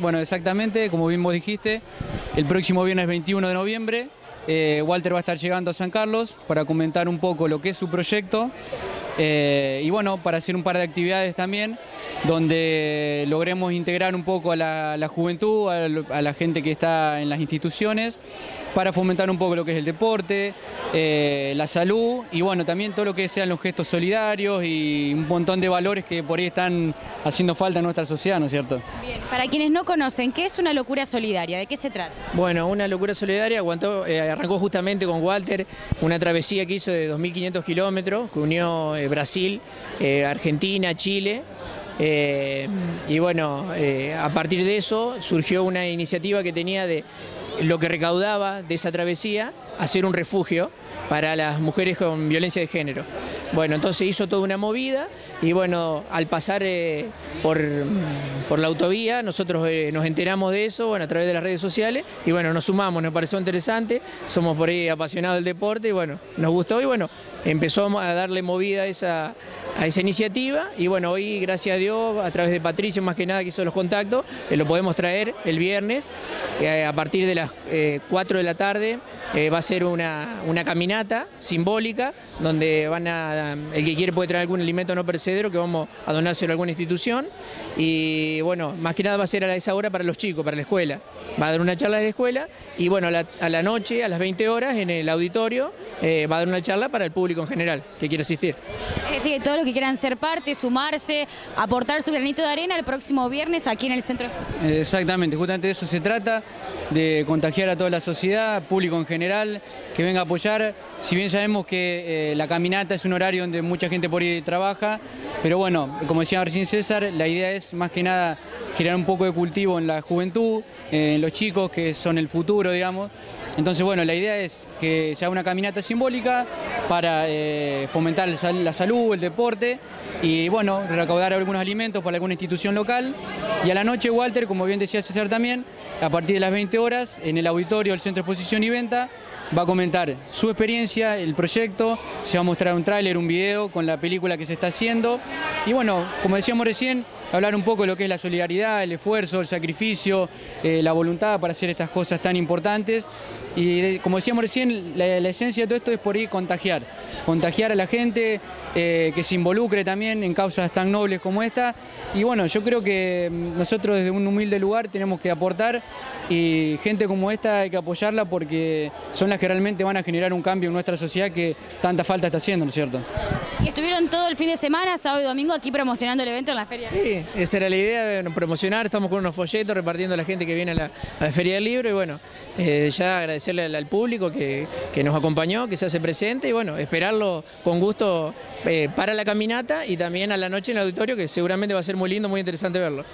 Bueno, exactamente, como bien vos dijiste, el próximo viernes 21 de noviembre, eh, Walter va a estar llegando a San Carlos para comentar un poco lo que es su proyecto eh, y bueno, para hacer un par de actividades también donde logremos integrar un poco a la, juventud, a, la gente que está en las instituciones, para fomentar un poco lo que es el deporte, eh, la salud y bueno, también todo lo que sean los gestos solidarios y un montón de valores que por ahí están haciendo falta en nuestra sociedad, ¿no es cierto? Bien, para quienes no conocen, ¿qué es una locura solidaria? ¿De qué se trata? Bueno, una locura solidaria aguantó, eh, arrancó justamente con Walter una travesía que hizo de 2.500 kilómetros, que unió eh, Brasil, Argentina, Chile, eh, y bueno, eh, a partir de eso surgió una iniciativa que tenía de lo que recaudaba de esa travesía, hacer un refugio para las mujeres con violencia de género. Bueno, entonces hizo toda una movida y bueno, al pasar eh, por, por, la autovía, nosotros nos enteramos de eso, bueno, a través de las redes sociales, y bueno, nos sumamos, nos pareció interesante, somos por ahí apasionados del deporte, y bueno, nos gustó, y bueno, empezó a darle movida a esa, a esa iniciativa y bueno, hoy gracias a Dios, a través de Patricio más que nada que hizo los contactos, eh, lo podemos traer el viernes eh, a partir de las 4 de la tarde va a ser una, una, caminata simbólica donde van a, el que quiere puede traer algún alimento no percebente que vamos a donárselo a alguna institución y bueno, más que nada va a ser a esa hora para los chicos, para la escuela. Va a dar una charla de la escuela y bueno, a la, noche, a las 20 horas, en el auditorio, eh, va a dar una charla para el público en general que quiera asistir. Es todos los que quieran ser parte, sumarse, aportar su granito de arena el próximo viernes aquí en el Centro de. Exactamente, justamente de eso se trata, de contagiar a toda la sociedad, público en general, que venga a apoyar. Si bien sabemos que eh, la caminata es un horario donde mucha gente por ahí trabaja, pero bueno, como decía recién César, la idea es más que nada generar un poco de cultivo en la juventud, en los chicos que son el futuro, digamos. Entonces, bueno, la idea es que sea una caminata simbólica para eh, fomentar la salud, el deporte y, bueno, recaudar algunos alimentos para alguna institución local. Y a la noche, Walter, como bien decía César también, a partir de las 20 horas, en el auditorio del Centro de Exposición y Venta, va a comentar su experiencia, el proyecto, se va a mostrar un tráiler, un video con la película que se está haciendo y bueno, como decíamos recién, hablar un poco de lo que es la solidaridad, el esfuerzo, el sacrificio, eh, la voluntad para hacer estas cosas tan importantes. Y como decíamos recién, la, esencia de todo esto es por ahí contagiar, contagiar a la gente, eh, que se involucre también en causas tan nobles como esta. Y bueno, yo creo que mm, nosotros desde un humilde lugar tenemos que aportar y gente como esta hay que apoyarla porque son las que realmente van a generar un cambio en nuestra sociedad que tanta falta está haciendo, ¿no es cierto? Y estuvieron todo el fin de semana, sábado y domingo, aquí promocionando el evento en la feria. Sí, esa era la idea, promocionar, estamos con unos folletos repartiendo a la gente que viene a la, Feria del Libro y bueno, eh, ya agradecerle al, público que, nos acompañó, que se hace presente y bueno, esperarlo con gusto eh, para la caminata y también a la noche en el auditorio que seguramente va a ser muy lindo, muy interesante verlo.